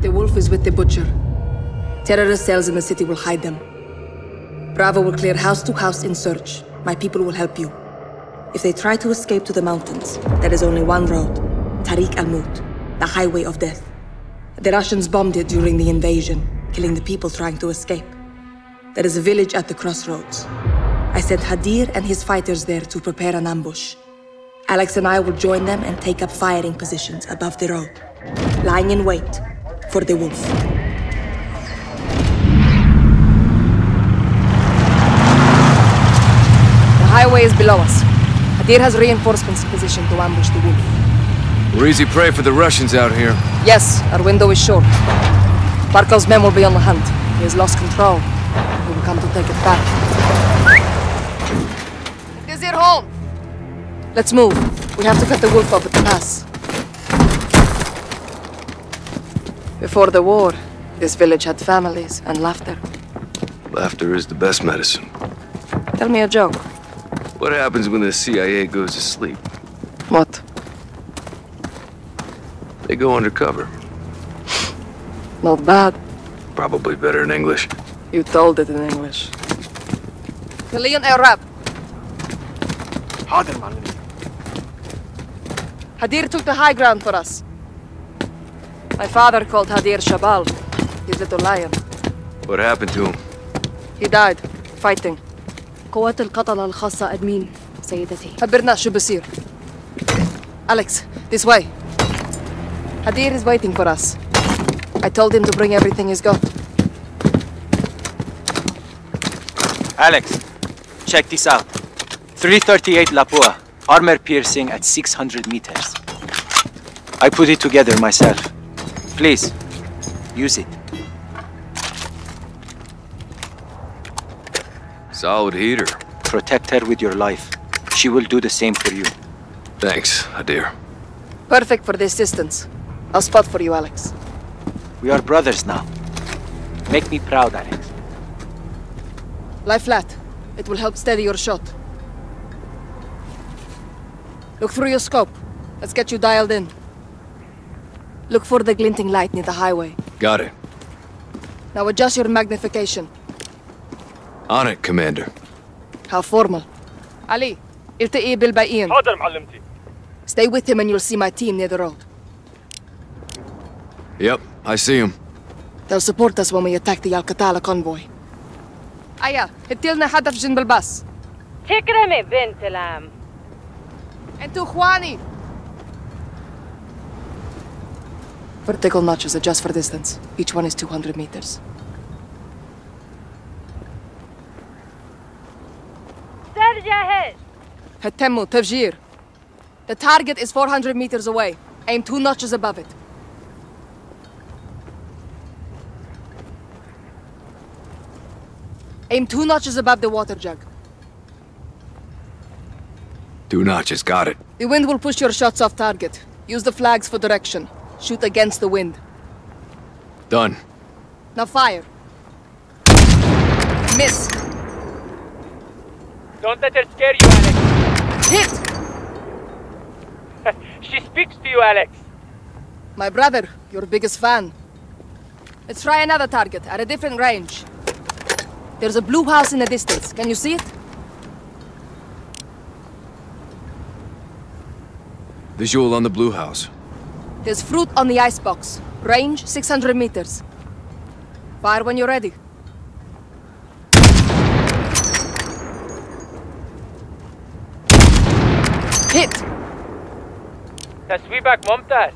The wolf is with the butcher. Terrorist cells in the city will hide them. Bravo will clear house to house in search. My people will help you. If they try to escape to the mountains, there is only one road. Tariq al-Mut, the highway of death. The Russians bombed it during the invasion, killing the people trying to escape. There is a village at the crossroads. I sent Hadir and his fighters there to prepare an ambush. Alex and I will join them and take up firing positions above the road, lying in wait for the wolf. The highway is below us. Hadir has reinforcements positioned to ambush the wolf. We're easy prey for the Russians out here. Yes, our window is short. Barkov's men will be on the hunt. He has lost control. We will come to take it back. Is it home? Let's move. We have to cut the wolf off at the pass. Before the war, this village had families and laughter. Laughter is the best medicine. Tell me a joke. What happens when the CIA goes to sleep? What? They go undercover. Not bad. Probably better in English. You told it in English. Kalian Arab. Haderman. Hadir took the high ground for us. My father called Hadir Shabal, his little lion. What happened to him? He died, fighting. قوات القتلة الخاصة أدمين سيدتي خبرنا شو بصير. Alex, this way. Hadir is waiting for us. I told him to bring everything he's got. Alex, check this out. 338 Lapua, armor piercing at 600 meters. I put it together myself. Please, use it. Solid heater. Protect her with your life. She will do the same for you. Thanks, Hadir. Perfect for this distance. I'll spot for you, Alex. We are brothers now. Make me proud, Alex. Lie flat. It will help steady your shot. Look through your scope. Let's get you dialed in. Look for the glinting light near the highway. Got it. Now adjust your magnification. On it, Commander. How formal. Ali, التقي بالباقيين. حاضر معلمتي Stay with him and you'll see my team near the road. Yep, I see him. They'll support us when we attack the Al-Qatala convoy. Aya, هتلنا هدف جنب الباص. تكرمي بنت العم انتوا اخواني. Vertical notches adjust for distance. Each one is 200 meters. Hattemu, Tafjir. The target is 400 meters away. Aim two notches above it. Aim two notches above the water jug. Two notches, got it. The wind will push your shots off target. Use the flags for direction. Shoot against the wind. Done. Now fire. Miss. Don't let her scare you, Alex. Hit! She speaks to you, Alex. My brother, your biggest fan. Let's try another target at a different range. There's a blue house in the distance. Can you see it? Visual on the blue house. There's fruit on the icebox. Range 600 meters. Fire when you're ready. Hit! تسويبك ممتاز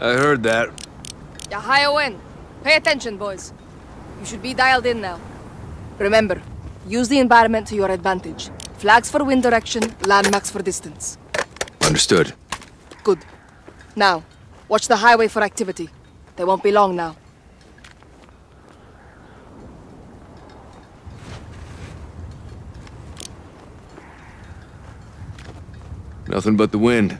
I heard that. Yahaya win. Pay attention, boys. You should be dialed in now. Remember, use the environment to your advantage. Flags for wind direction, landmarks for distance. Understood. Good. Now, watch the highway for activity. They won't be long now. Nothing but the wind.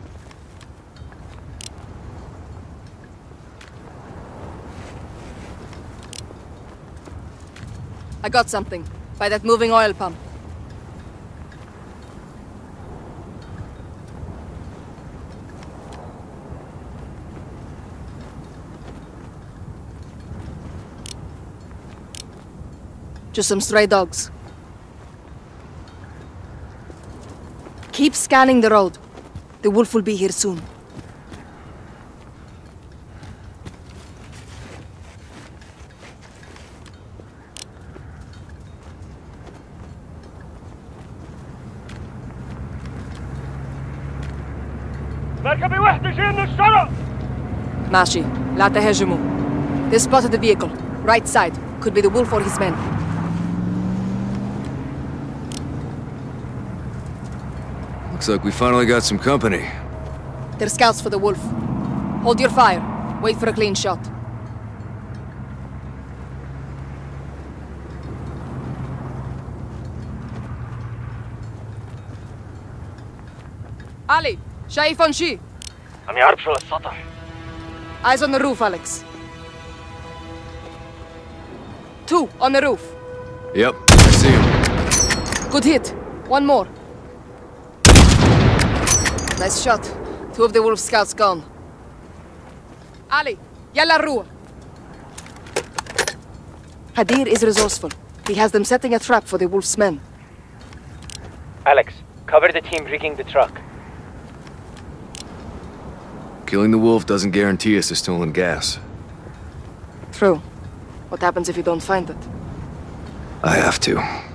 I got something. By that moving oil pump. Just some stray dogs. Keep scanning the road. The wolf will be here soon. مركبي وحدة جاي من الشرق ماشي لا تهاجموا. They spotted the vehicle. Right side. Could be the wolf or his men. Looks like we finally got some company. They're scouts for the wolf. Hold your fire. Wait for a clean shot. علي شايفون شي عم يعربشوا للسطح Eyes on the roof, Alex. Two on the roof. Yep, I see him. Good hit. One more. Nice shot. Two of the wolf scouts gone. Ali, yalla rua. Hadir is resourceful. He has them setting a trap for the wolf's men. Alex, cover the team rigging the truck. Killing the wolf doesn't guarantee us the stolen gas. True. What happens if you don't find it? I have to.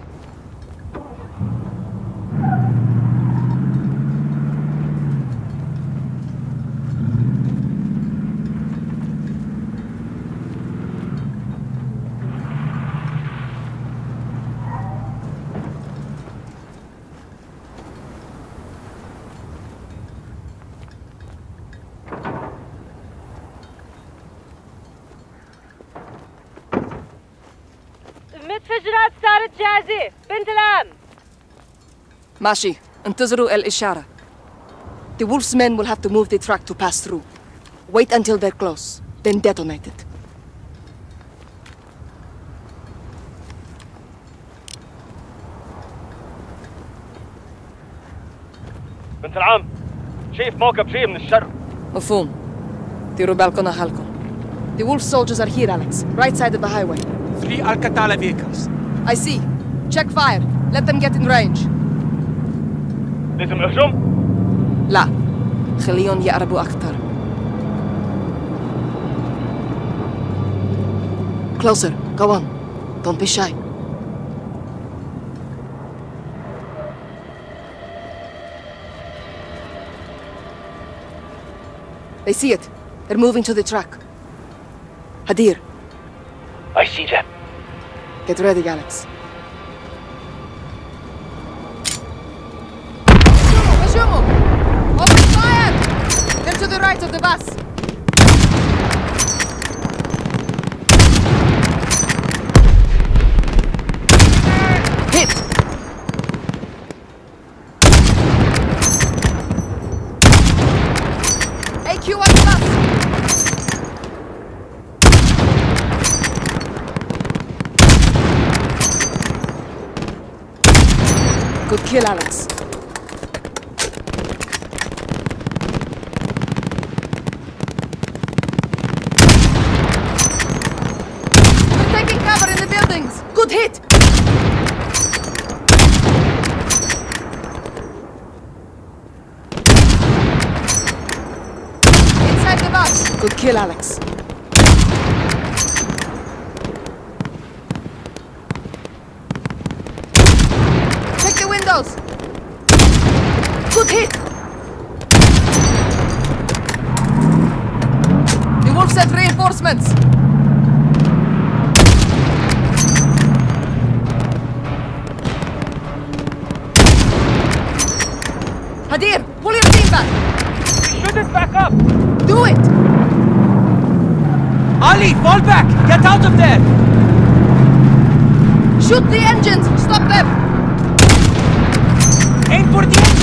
ماشي el ishara. The wolf's men will have to move the track to pass through. Wait until they're close, then detonate it. بنت العم شايف موكب جاي من الشرق مفهوم The wolf soldiers are here, Alex. Right side of the highway. Three Al-Qatala vehicles. I see. Check fire. Let them get in range. لازم اهجم لا. خليهم يقربوا أكثر. Closer. Go on. Don't be shy. They see it. They're moving to the truck. Hadir, I see them get ready, Alex. They're to of the bus. Hit! AQ on the bus! Good kill, Alex. We're taking cover in the buildings. Good hit. Inside the bus. Good kill, Alex. Out of there! Shoot the engines. Stop them. Aim for the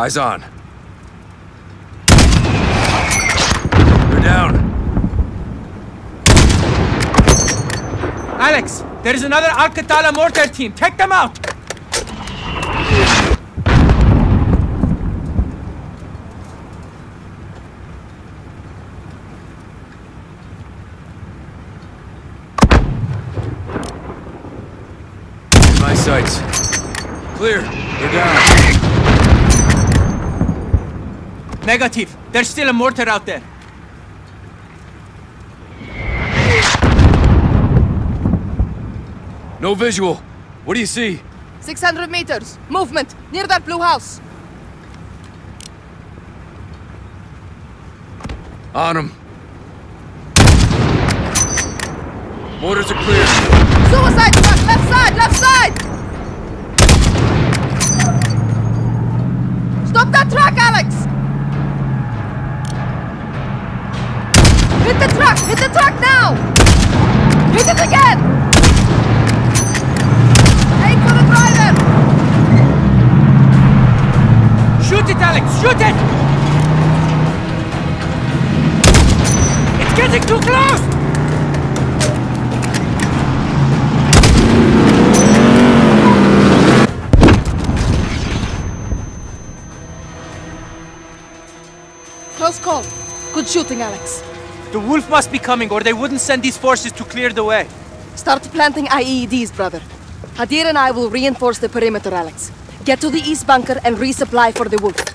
Eyes on. They're down. Alex, there is another Al-Qatala mortar team. Take them out! My sights. Clear. They're down. Negative. There's still a mortar out there. No visual. What do you see? 600 meters. Movement. Near that blue house. On them. Mortars are clear. Suicide truck! Left side! Left side! Stop that truck, Alex! Hit the truck! Hit the truck now! Hit it again! Aim for the driver! Shoot it, Alex! Shoot it! It's getting too close! Close call. Good shooting, Alex. The wolf must be coming, or they wouldn't send these forces to clear the way. Start planting IEDs, brother. Hadir and I will reinforce the perimeter, Alex. Get to the east bunker and resupply for the wolf.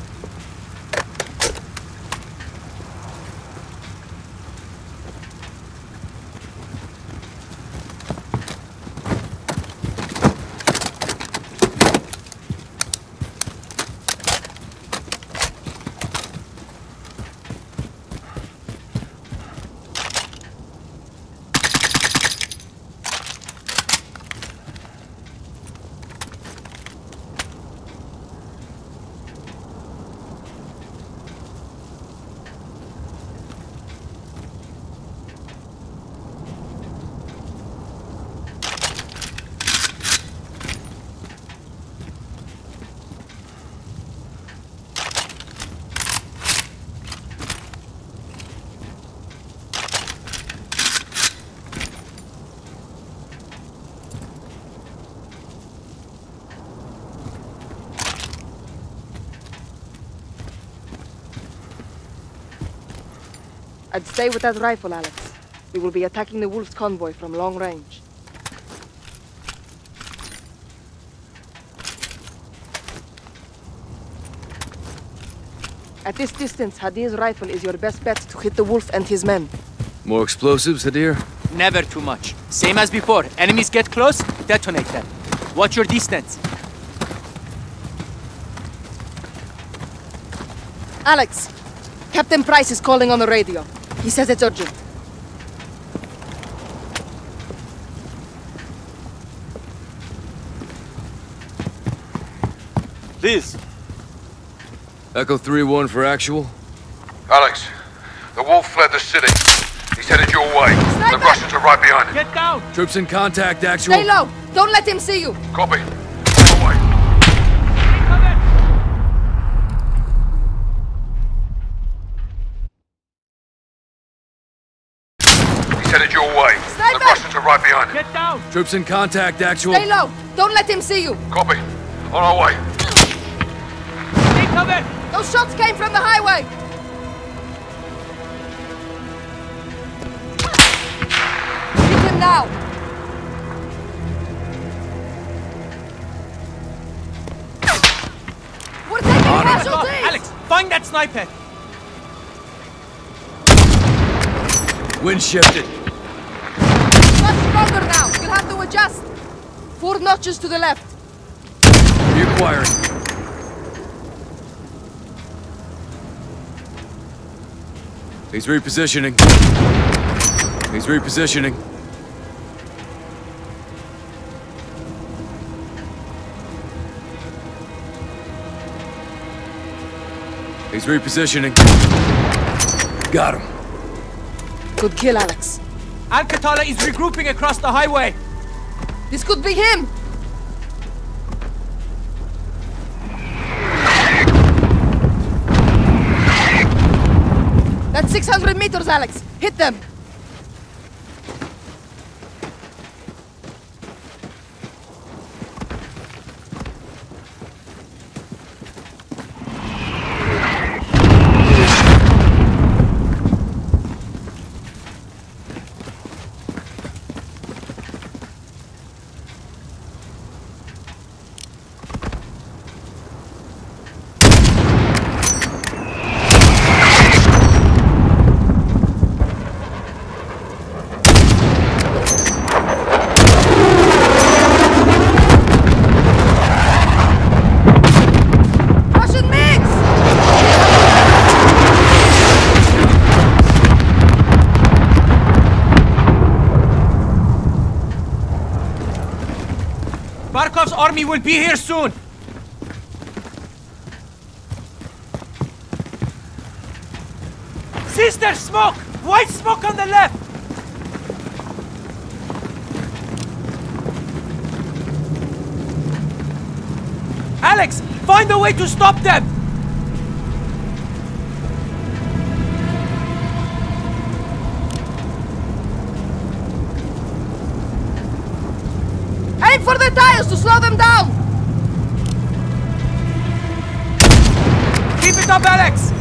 I'd stay with that rifle, Alex. We will be attacking the wolf's convoy from long range. At this distance, Hadir's rifle is your best bet to hit the wolf and his men. More explosives, Hadir? Never too much. Same as before. Enemies get close, detonate them. Watch your distance. Alex, Captain Price is calling on the radio. He says it's urgent. Please. Echo 3-1 for actual. Alex, the wolf fled the city. He's headed your way. The Russians are right behind him. Get down! Troops in contact, actual. Stay low! Don't let him see you! Copy. On our way. He's headed your way. Sniper! The Russians are right behind him. Get down! Troops in contact, actual. Stay low! Don't let him see you! Copy. On our way. Take cover! Those shots came from the highway! Hit him now! We're taking casualties! Alex, find that sniper! Wind shifted. Much stronger now! You'll have to adjust! Four notches to the left. Reacquiring. He's repositioning. He's repositioning. He's repositioning. Got him. Good kill, Alex. Al-Qatala is regrouping across the highway. This could be him! That's 600 meters, Alex. Hit them. Russian mix! Barkov's army will be here soon. Sister, smoke! White smoke on the left! Alex, find a way to stop them! Slow them down! Keep it up, Alex!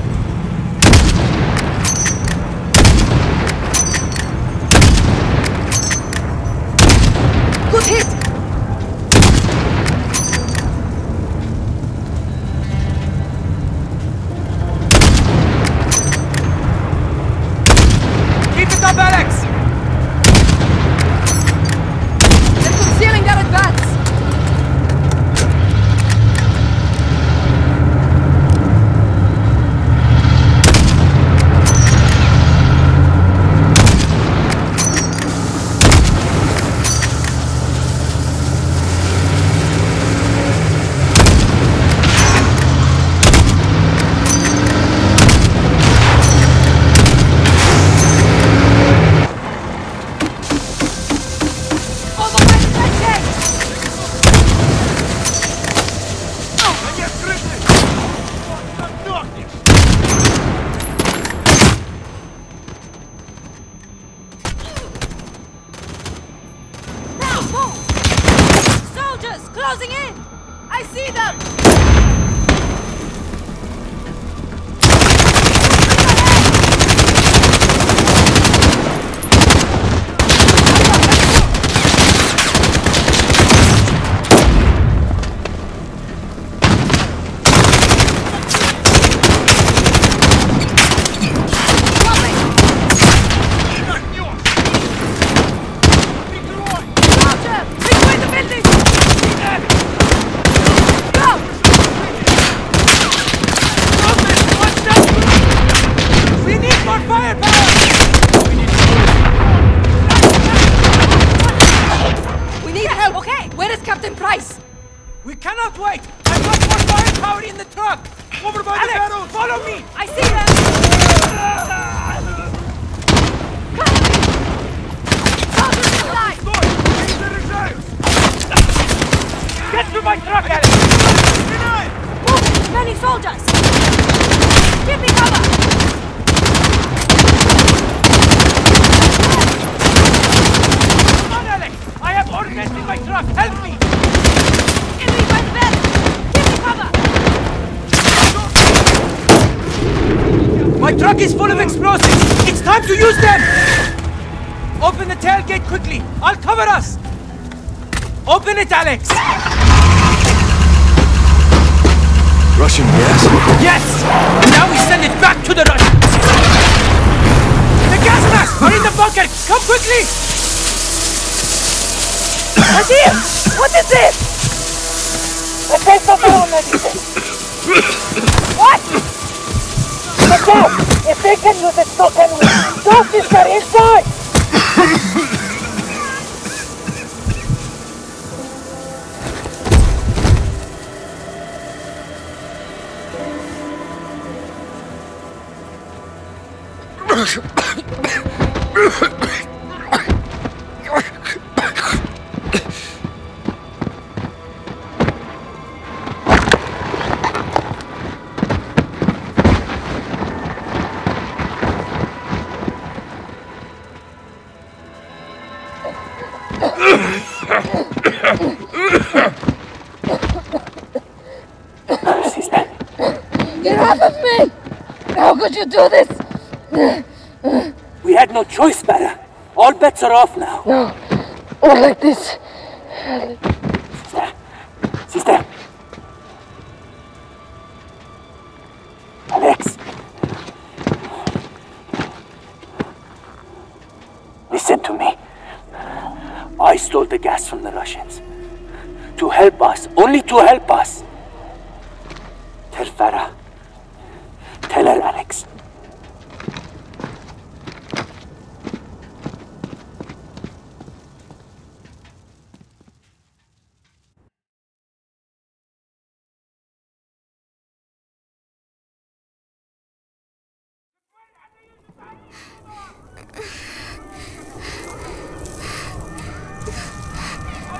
Truck is full of explosives! It's time to use them! Open the tailgate quickly! I'll cover us! Open it, Alex! Russian gas? Yes! Now we send it back to the Russians! The gas masks are in the bunker! Come quickly! Nadir! What is it? A test of What? Look out! If they can use it, so can we! Don't this inside! You do this? We had no choice, Mara. All bets are off now. No, not like this. Sister. Sister. Alex. Listen to me. I stole the gas from the Russians. To help us, only to help us.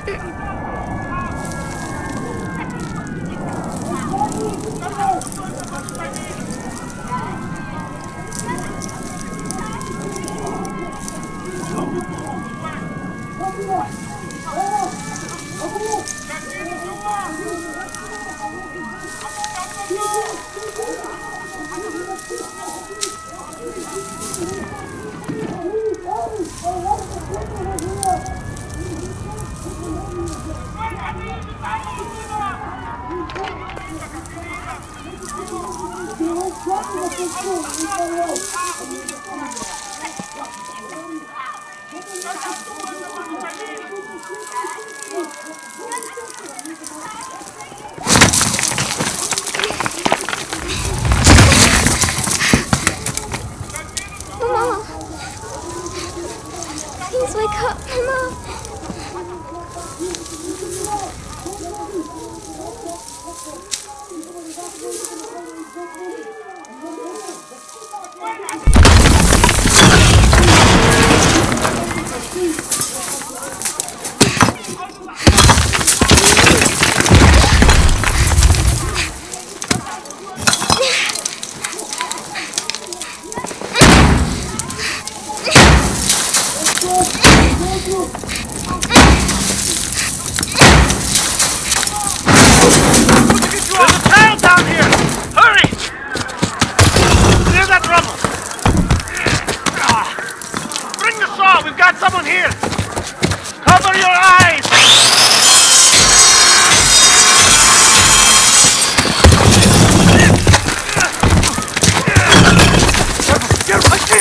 Tell Farah. Tell her, Alex. Mama!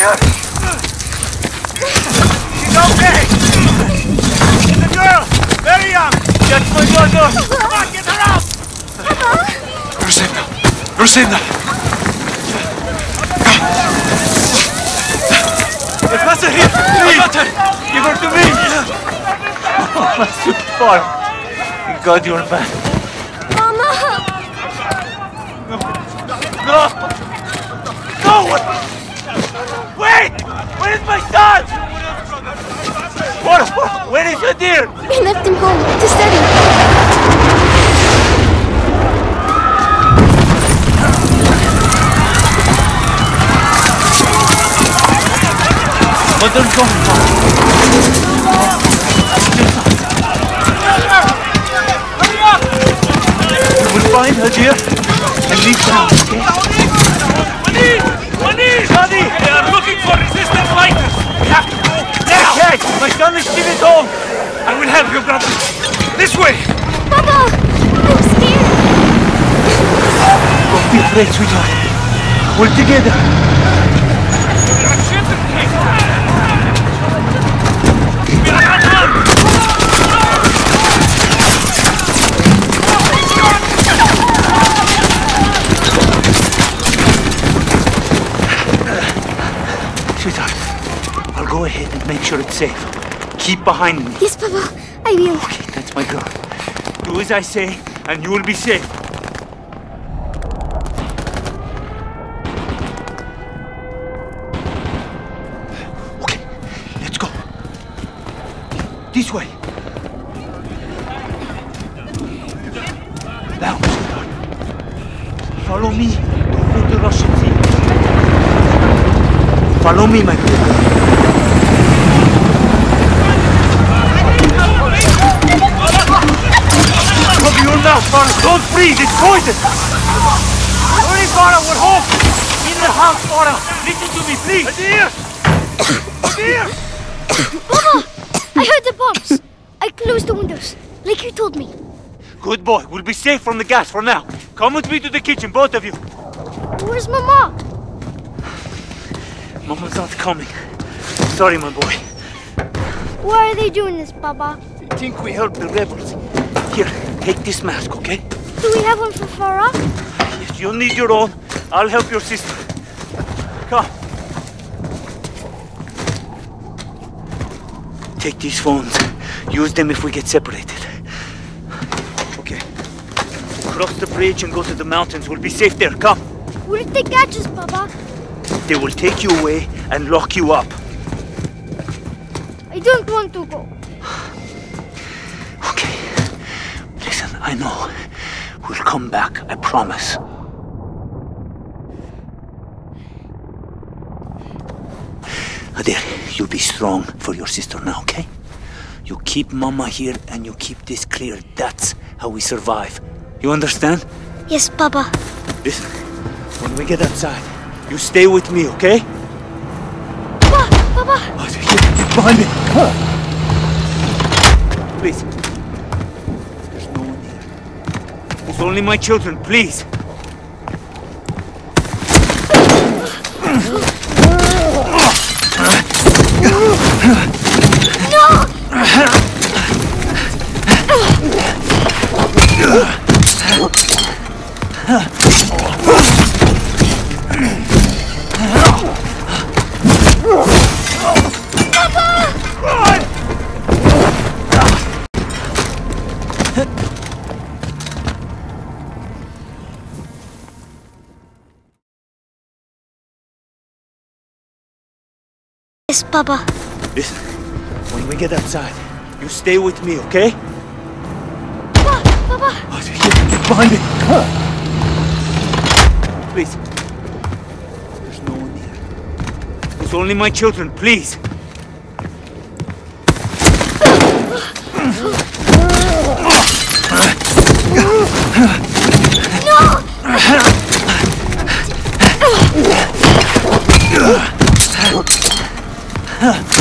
You're! She's okay! It's a girl! Very young! That's my daughter! Come on, get her out! Rosenda! Get faster here! Please! Give her to me! Oh, my sweet boy! Thank God you're back. Mama! No! No! What? Wait! Where is my son? What? what- Where is your dear? We left him home to study. Mother's gone. You will find her, dear, and leave town, okay? My son is still at home! I will help you, brother! This way! Papa! I'm scared. Don't be afraid, sweetheart. We're together. Sweetheart, I'll go ahead and make sure it's safe. Keep behind me. Yes, Papa. I will. Okay, that's my girl. Do as I say, and you will be safe. Please, it's poison! Sorry, Farah, we're home! In the house, Farah! Listen to me, please! Hadir! Hadir! Papa! I heard the bombs. I closed the windows, like you told me. Good boy, we'll be safe from the gas for now. Come with me to the kitchen, both of you. Where's Mama? Mama's not coming. Sorry, my boy. Why are they doing this, Papa? I think we helped the rebels. Here, take this mask, okay? Do we have one for Farah? Yes, you'll need your own, I'll help your sister. Come. Take these phones. Use them if we get separated. Okay. Cross the bridge and go to the mountains. We'll be safe there. Come. What if they catch us, Papa? They will take you away and lock you up. I don't want to go. I know. We'll come back, I promise. Hadir, you be strong for your sister now, okay? You keep Mama here and you keep this clear. That's how we survive. You understand? Yes, Papa. Listen, when we get outside, you stay with me, okay? Papa! Papa! Oh, here, behind me. Please. Only my children, please. Yes, Papa. Listen, when we get outside, you stay with me, okay? Papa! Papa! Oh, here, behind me. Please. There's no one here. It's only my children, please. Hide.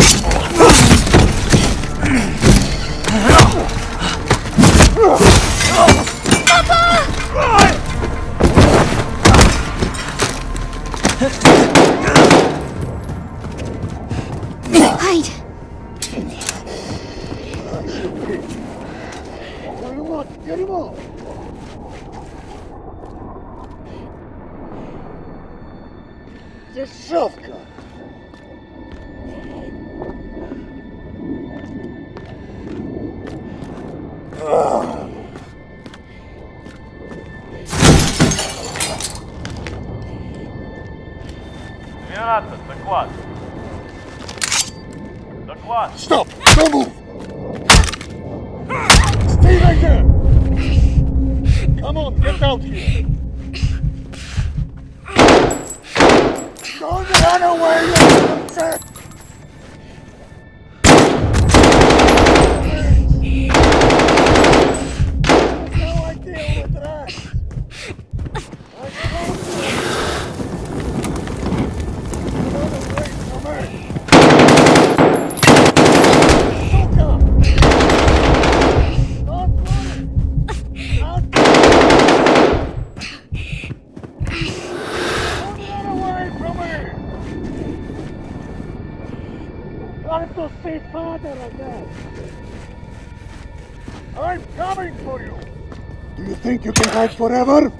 Forever?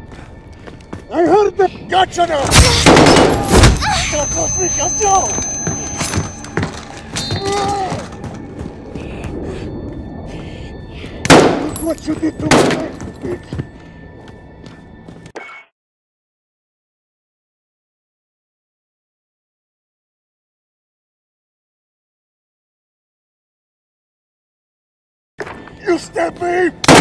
I heard the gotcha now. Clasificación. Look what you did to me, bitch. You stab me!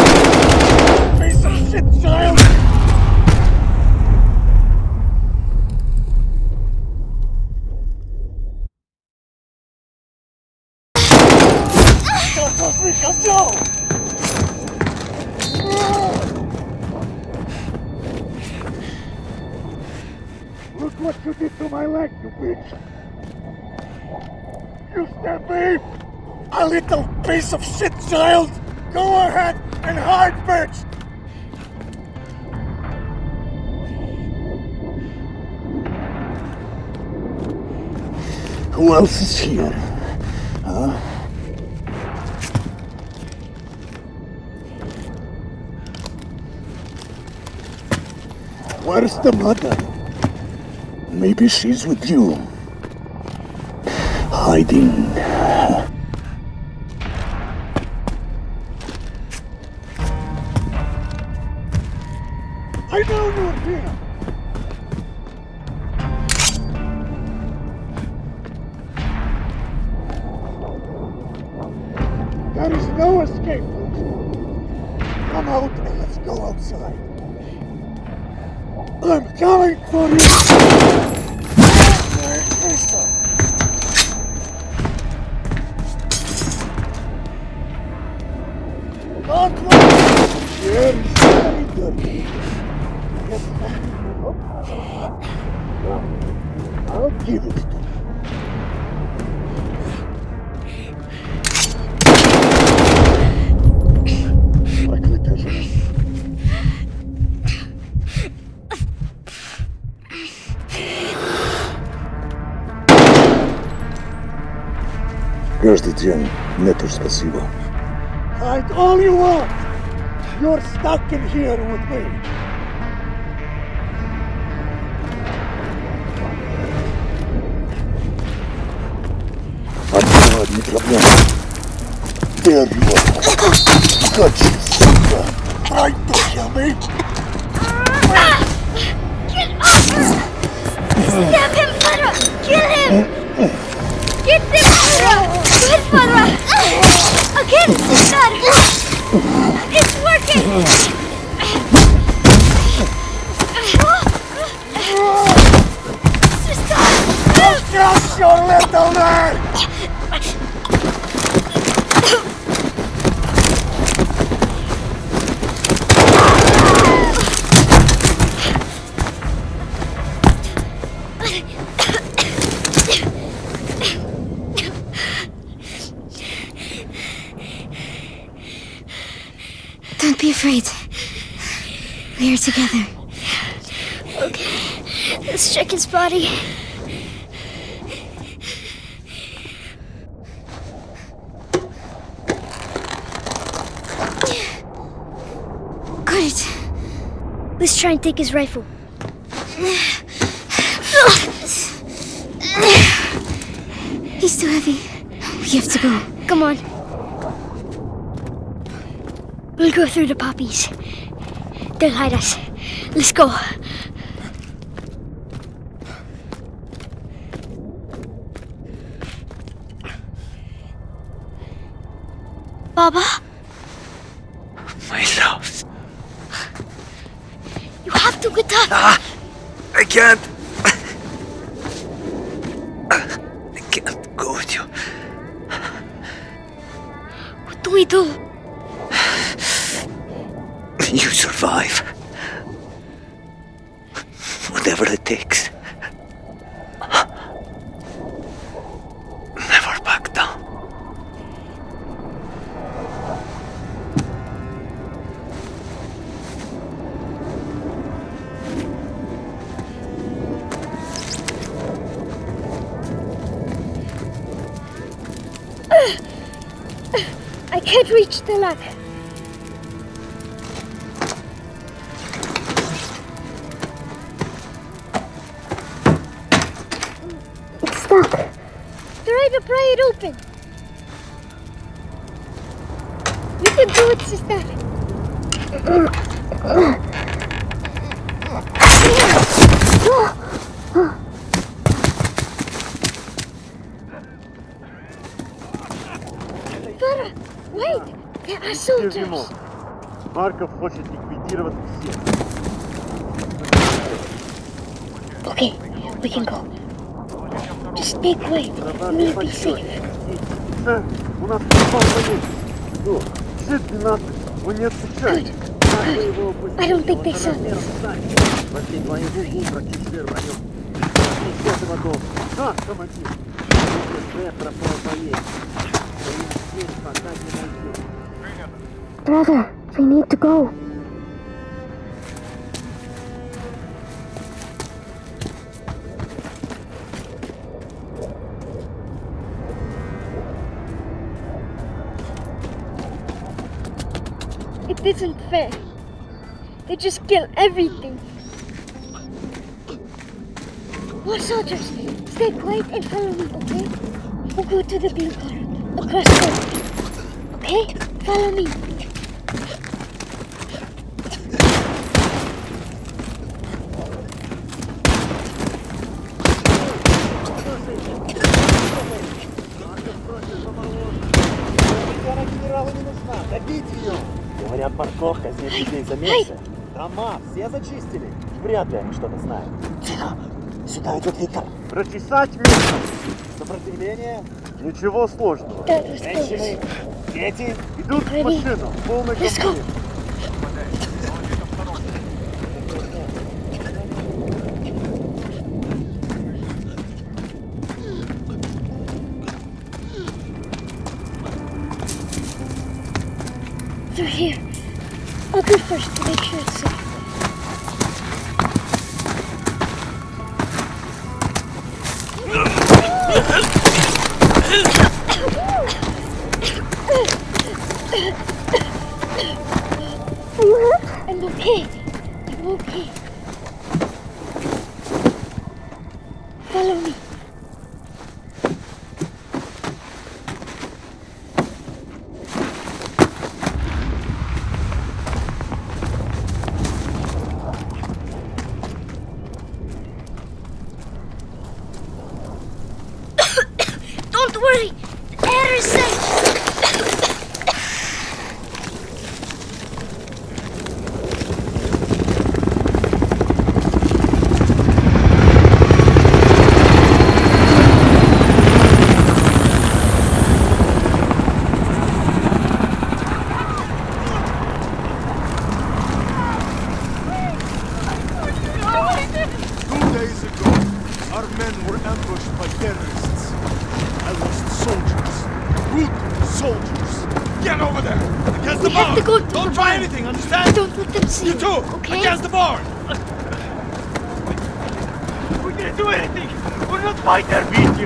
Piece of shit child! Go ahead and hide, bitch! Who else is here? Huh? Where's the mother? Maybe she's with you. Hiding. Каждый день нету спасибо. Hide all you want! You're stuck in here with me! Одна не проблема. There you are. Got you, sucker. Try to kill me. Stab him, Farah! Kill him! Get Farah! Good, Farah! Again, sister! It's working! Sister! Just your little man! Together. Okay. Let's check his body. Good. Let's try and take his rifle. He's too heavy. We have to go. Come on. We'll go through the poppies. They'll hide us. Let's go. Baba, My love. you have to get up. Ah, I can't. I can't go with you. What do we do? Харьков хочет ликвидировать всех. Okay, we can go. Just make way. We be safe. У нас попал болезнь. Ну, жить не надо. Вы не отвечаете. I don't think they saw this. Во его дом. Да, we need to go. It isn't fair. They just kill everything. More soldiers, stay quiet and follow me, okay? We'll go to the blue car across the. Okay? Follow me. Парковка здесь людей за месяц. Дома все зачистили. Вряд ли они что-то знают. Тихо. Сюда идет Виктор. Прочесать место. Сопротивление? Ничего сложного. Was Женщины, дети идут в Ready? машину. в Полный Let's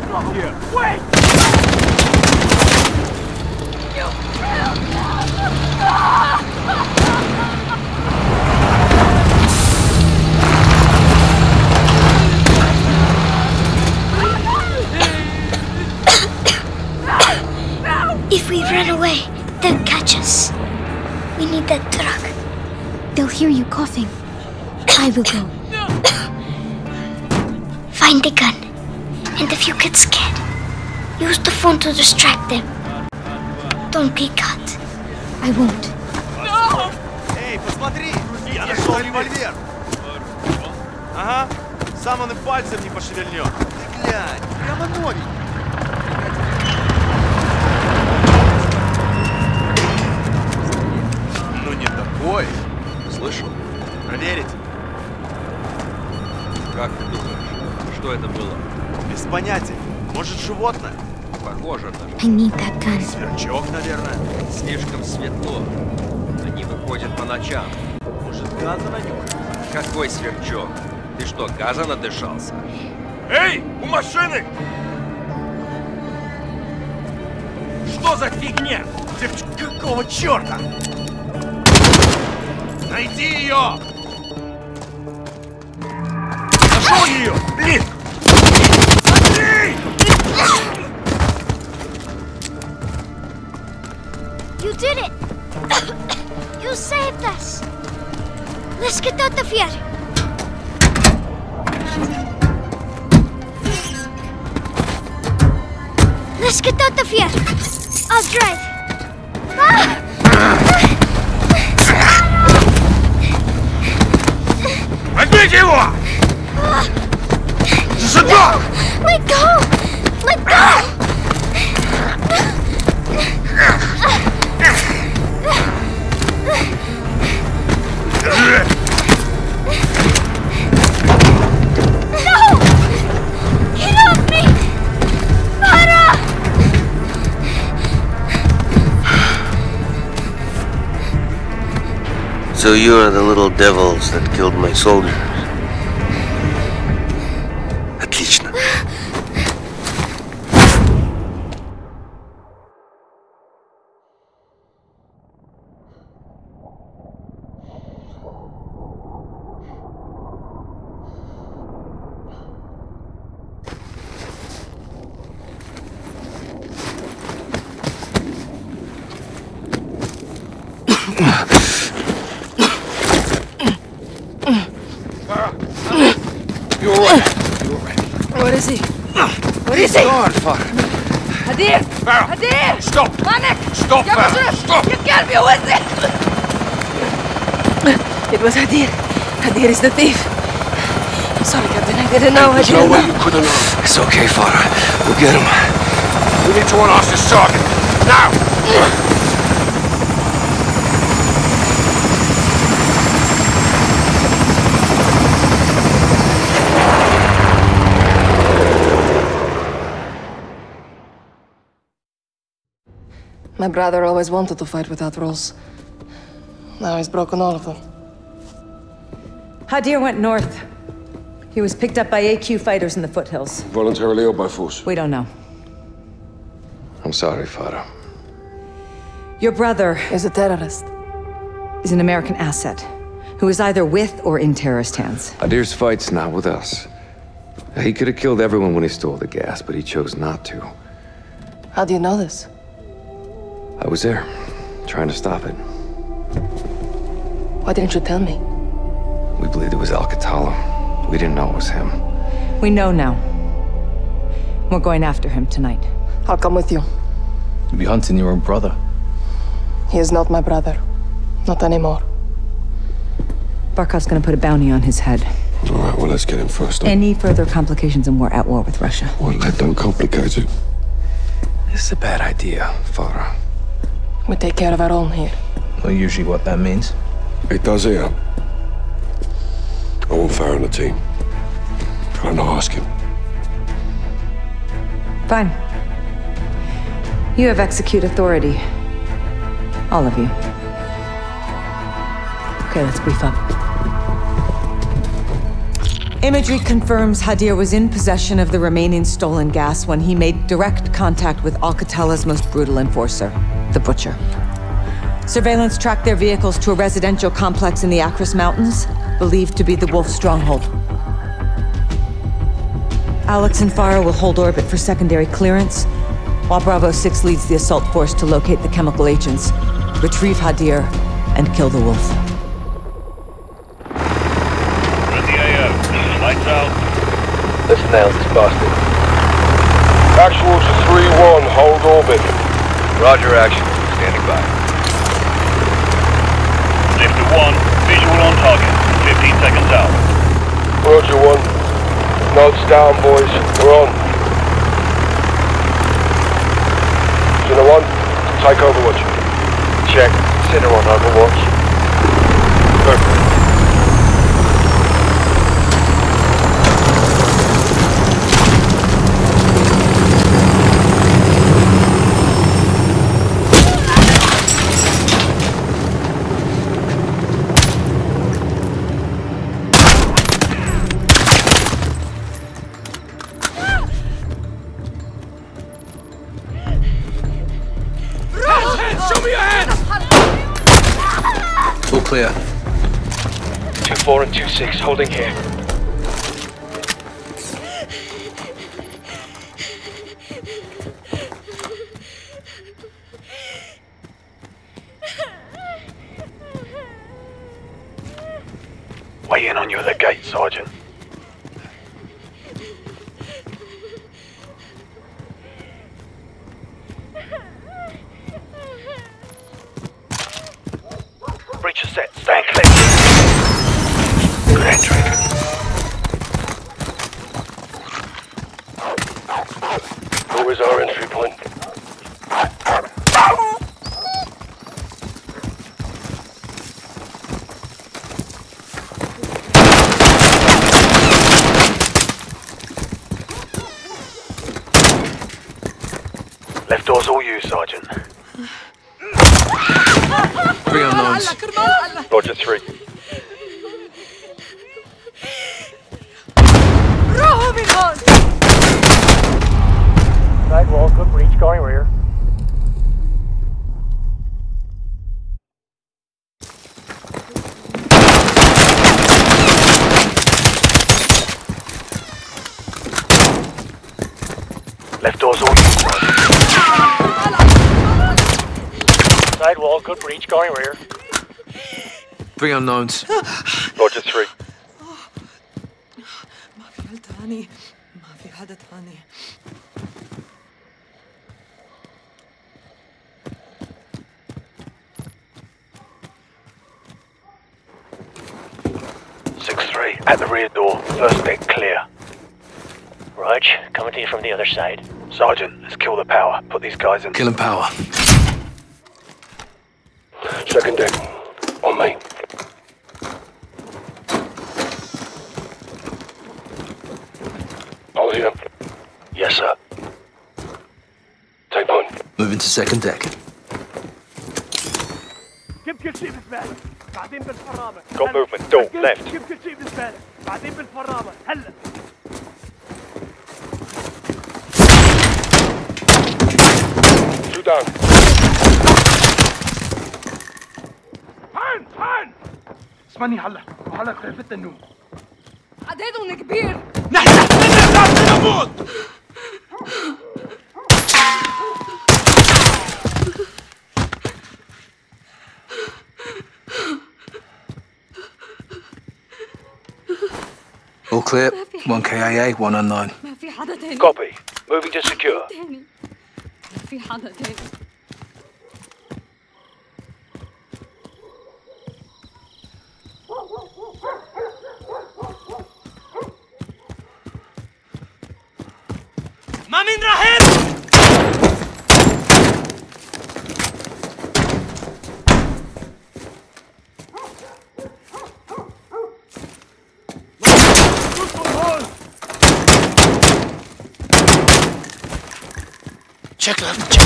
fighter beating from here! Wait! If we run away, they'll catch us. We need that truck. They'll hear you coughing. I will go. Find the gun. And if you get scared, use the phone to distract them. Don't get caught. I won't. Эй, посмотри! Я нашел револьвер! Ага, сам он и пальцем не пошевельнет. Ты глянь, прямо новенький. Ну не такой. Слышал? Проверить. Как ты думаешь, что это было? Без понятия. Может, животное? Похоже на gun. Сверчок, наверное. Слишком светло. Они выходят по ночам. Может, газа нанюхать? Какой сверчок? Ты что, газа надышался? Эй, у машины! Что за фигня? Сверчок, какого черта? Найди ее! Нашел ее! Let's get out of here! I'll drive! Ah! Возьмите его! Сюда! Let go! So you are the little devils that killed my soldiers. The thief. I'm sorry, Captain. I didn't know. I There's didn't no way know. you could have known. It's okay, Farah. We'll get him. We need to unhouse this target. Now! My brother always wanted to fight without rules. Now he's broken all of them. Hadir went north. He was picked up by AQ fighters in the foothills. Voluntarily or by force? We don't know. I'm sorry, Farah. Your brother is a terrorist. Is an American asset who is either with or in terrorist hands. Hadir's fight's not with us. He could have killed everyone when he stole the gas, but he chose not to. How do you know this? I was there, trying to stop it. Why didn't you tell me? We believed it was Al-Qatala. We didn't know it was him. We know now. We're going after him tonight. I'll come with you. You'll be hunting your own brother. He is not my brother. Not anymore. Barkov's gonna put a bounty on his head. All right, well, let's get him first. then. Any further complications and we're at war with Russia. Well, that don't complicate it. This is a bad idea, Farah. We take care of our own here. Not usually what that means. It does here. I want Farah on the team. Try not ask him. Fine. You have execute authority. All of you. Okay, let's brief up. Imagery confirms Hadir was in possession of the remaining stolen gas when he made direct contact with Al-Qatala's most brutal enforcer, the Butcher. Surveillance tracked their vehicles to a residential complex in the Acris Mountains, believed to be the Wolf stronghold. Alex and Farah will hold orbit for secondary clearance, while Bravo 6 leads the assault force to locate the chemical agents, retrieve Hadir, and kill the Wolf. We're at the AO. Lights out. Let's nail this bastard. Actual to 3-1, hold orbit. Roger, action. Standing by. Lift to one. Visual on target. 15 seconds out. Roger, one. Notes down, boys. We're on. Center one, take Overwatch. Check. Center on Overwatch. Perfect. Clear. 2-4 and 2-6, holding here. Weigh in on you at the gate, Sergeant. Breach is set. Stand clear. Good entry. Who is our entry point? Left door's all you, Sergeant. Three unknowns. Roger 3. Sidewall, good breach, going rear. Left door's all you. Sidewall, good breach, going rear three unknowns. Roger three. Six three at the rear door. First deck clear. Rog, coming to you from the other side. Sergeant, let's kill the power. Put these guys in. Killing power. جيب كل شيء بزبالة بعدين بالفرامة Got movement. جيب- left. جيب كل شيء بزبالة بعدين بالفرامة هلا. Two down. هان هان اسمعني هلا. وهلا خلفت النوم عددهم كبير. نموت. clear. 1 KIA, 1 unknown. Copy. Moving to secure. Check left. Check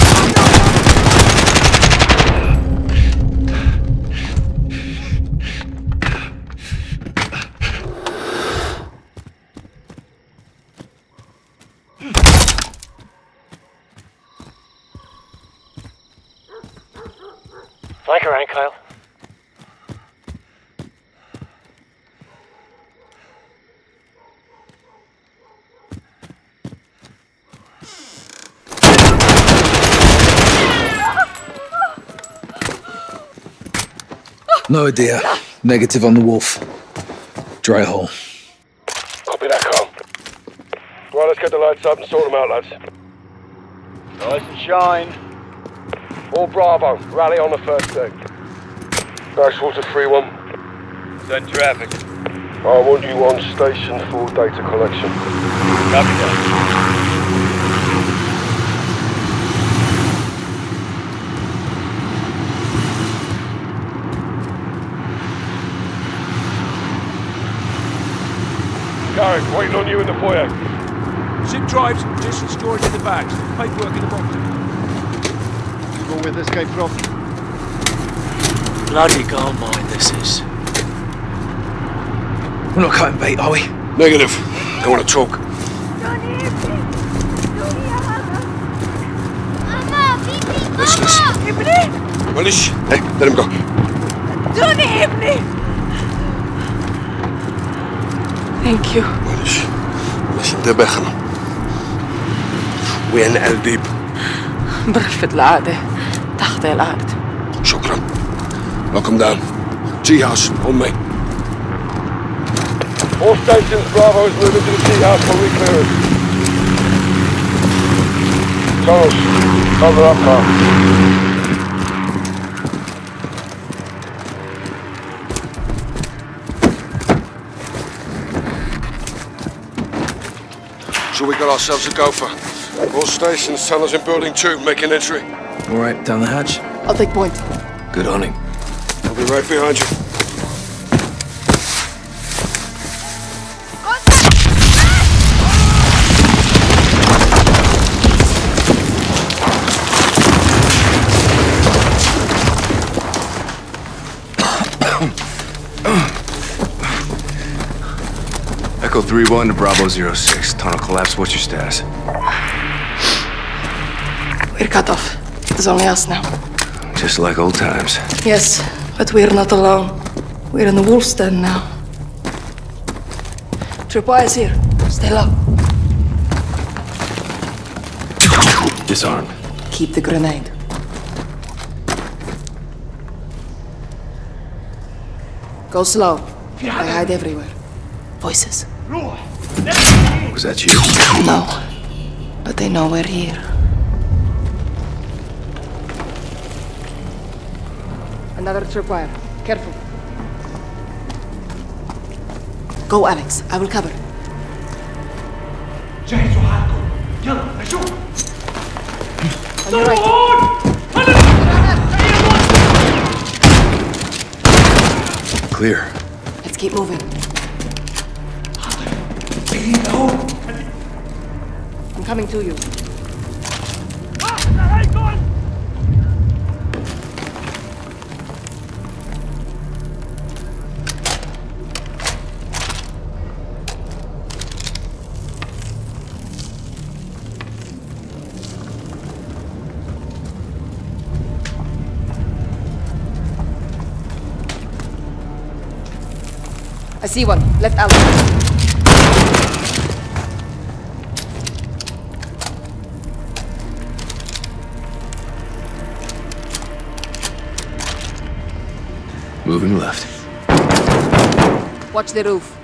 No idea. Negative on the wolf. Dry hole. Copy that, Carl. Right, let's get the lights up and sort them out, lads. Nice and shine. All Bravo, rally on the first deck. Backwater 3-1. Send traffic. I want you on station for data collection. Copy that. carriage, waiting on you in the foyer. Zip drives, just storage in the bags. Paperwork in the box. You know where this came from? Bloody gold mine this is. We're not cutting bait, are we? Negative. Don't want to talk. Don't even. hey, let him go. Don't hit me! ثانك يو معلش. معلش انتبه خنا. وين الديب؟ برفة العادة تحت الأرض شكرا. Lock him down. G-house, on me. All stations, Bravo is moving to the G-house for reclearance. Charles, cover up, Carl. So we got ourselves a gopher. All stations, tell us in building two, making entry. All right, down the hatch. I'll take point. Good on him. I'll be right behind you. 3-1 to Bravo 06. Tunnel collapse, what's your status? We're cut off. There's only us now. Just like old times. Yes, but we're not alone. We're in the wolf's den now. Tripwire's here. Stay low. Disarm. Keep the grenade. Go slow. I hide everywhere. Voices. Was that you? No. But they know we're here. Another tripwire. Careful. Go, Alex. I will cover. جهزوا حالكم يلا نشوف On your right. Clear. Let's keep moving. I'm coming to you. I see one. Left alley. Moving left. Watch the roof.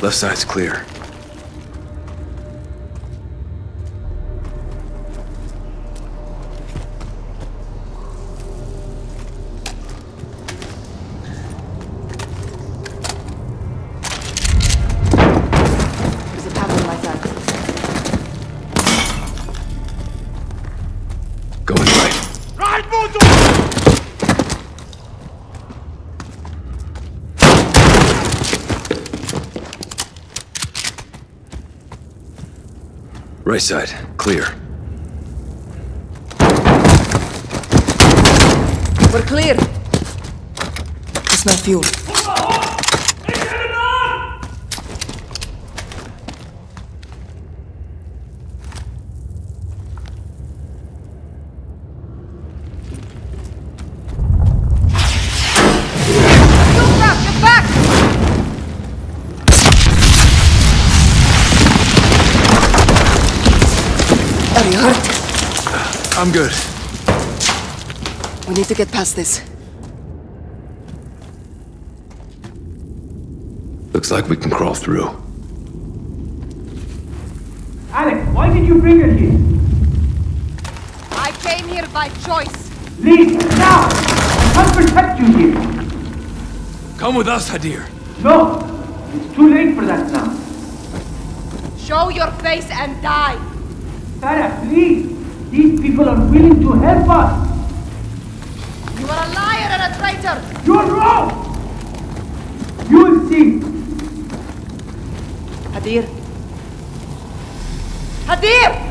Left side's clear. Right side, clear. We're clear. There's not fuel. I'm good. We need to get past this. Looks like we can crawl through. Alex, why did you bring her here? I came here by choice. Leave now! I must protect you here. Come with us, Hadir. No, it's too late for that now. Show your face and die. Farah, please. These people are willing to help us. You are a liar and a traitor. You're wrong. You will see. Hadir, Hadir!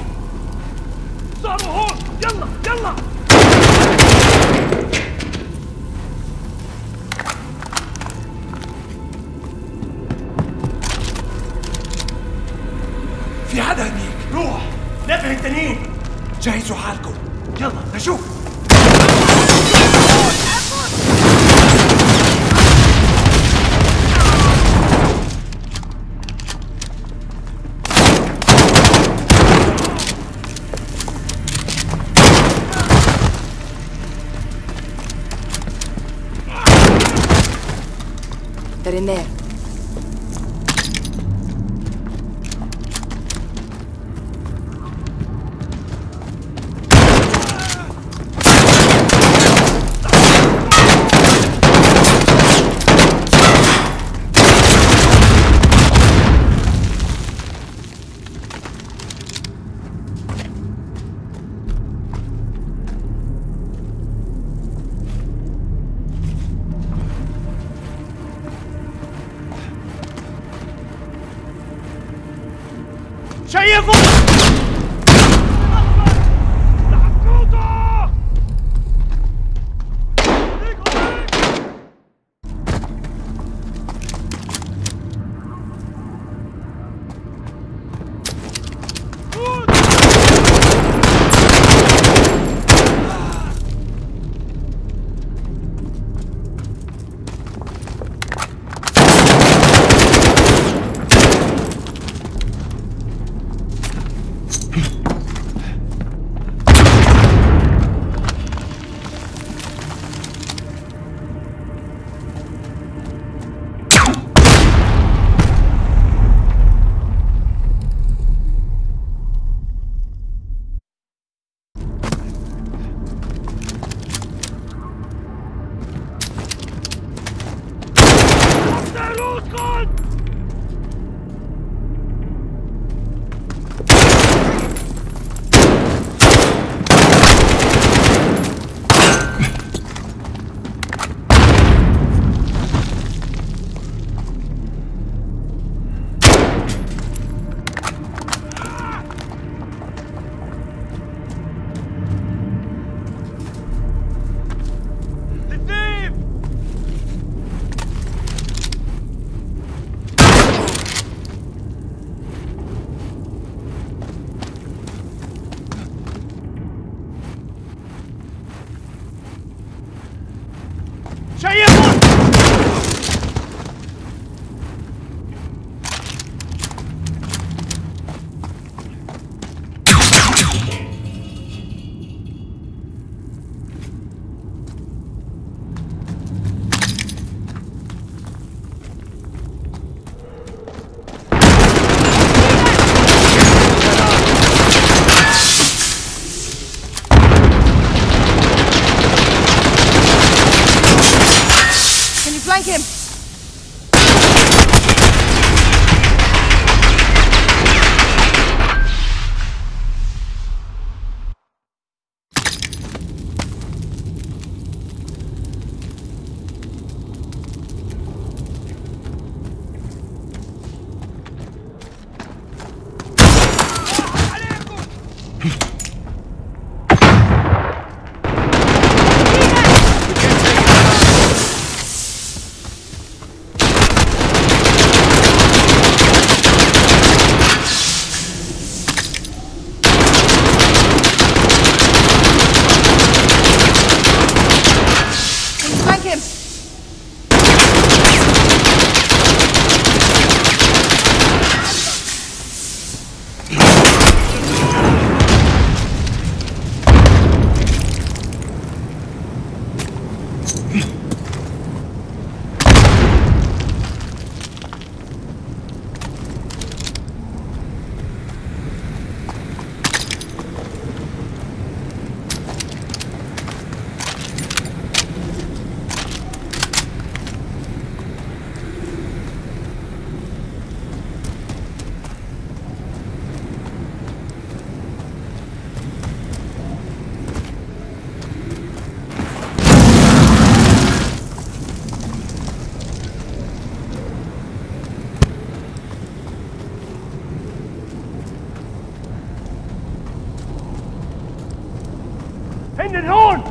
einen Hund!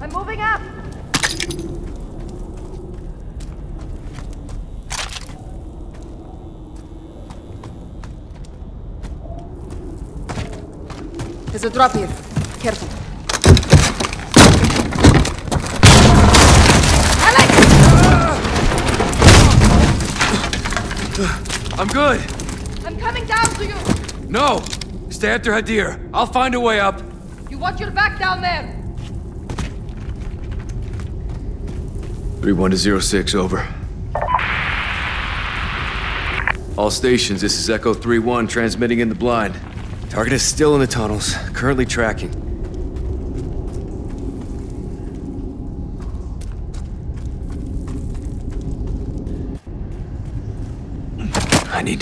I'm moving up! There's a drop here. I'm good. I'm coming down to you. No! Stay after Hadir. I'll find a way up. You watch your back down there. 31 to 06, over. All stations, this is Echo 3-1, transmitting in the blind. Target is still in the tunnels, currently tracking.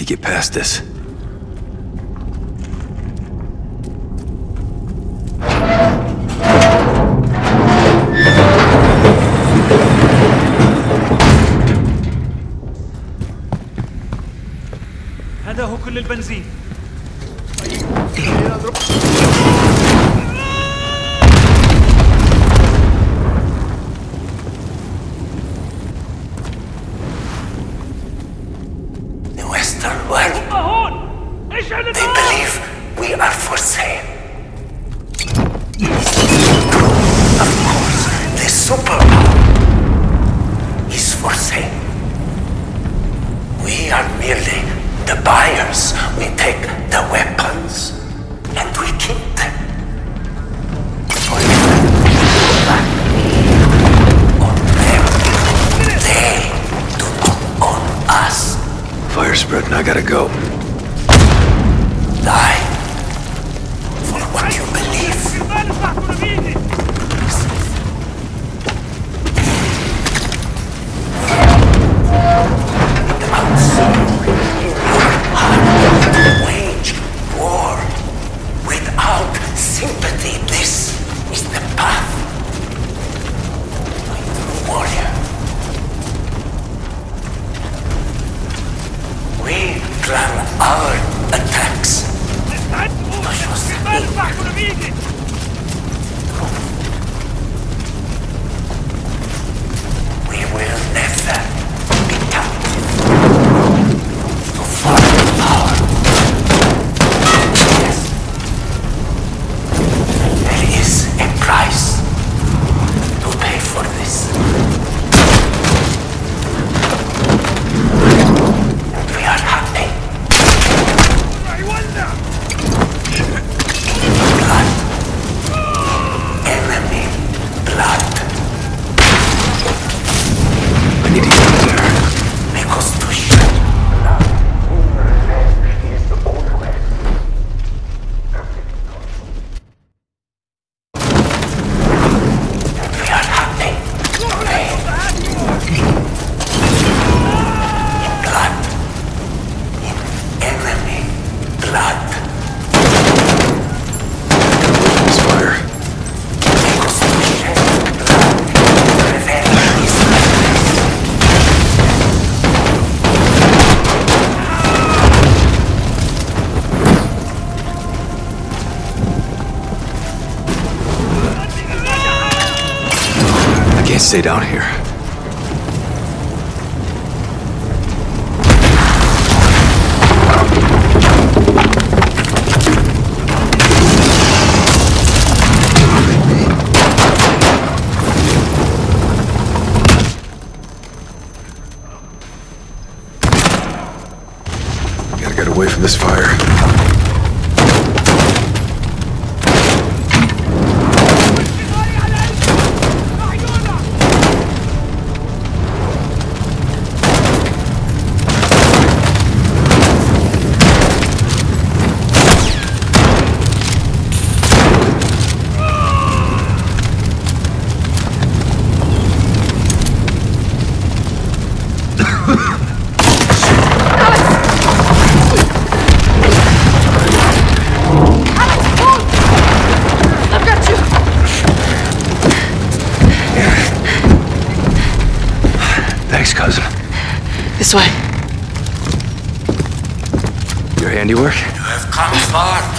to get past this. هذا هو كل البنزين stay down here. Gotta get away from this fire.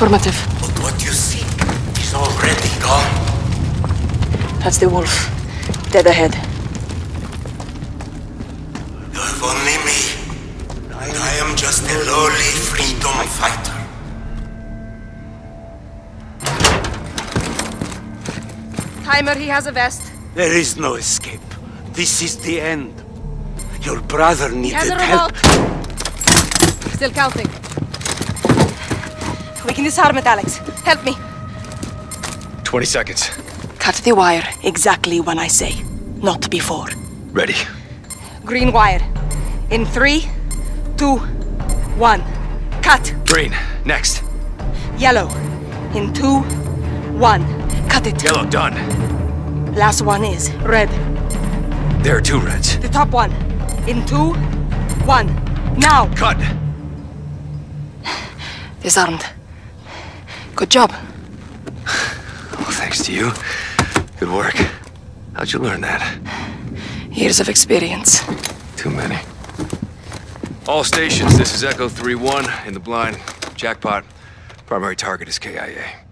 Far, Affirmative. but what you seek is already gone. That's the wolf. Dead ahead. You have only me. And I am just a lowly freedom fighter. Timer, he has a vest. There is no escape. This is the end. Your brother He needed has a help. Still counting. Can disarm it, Alex. Help me. 20 seconds. Cut the wire exactly when I say, not before. Ready. Green wire. In three, two, one. Cut. Green. Next. Yellow. In two, one. Cut it. Yellow. Done. Last one is red. There are two reds. The top one. In two, one. Now. Cut. Disarmed. Good job. Well, thanks to you. Good work. How'd you learn that? Years of experience. Too many. All stations, this is Echo 3-1 in the blind. Jackpot. Primary target is KIA.